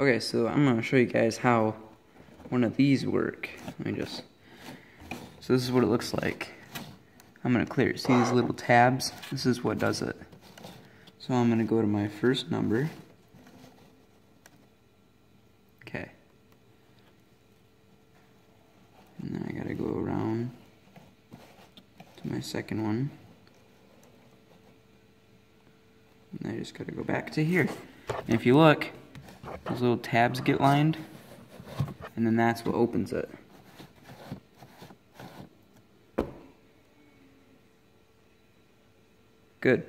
Okay, so I'm gonna show you guys how one of these work. Let me just, so this is what it looks like. I'm gonna clear it. See these little tabs? This is what does it. So I'm gonna go to my first number. Okay. And then I gotta go around to my second one. And I just gotta go back to here. And if you look, those little tabs get lined, and then that's what opens it. Good.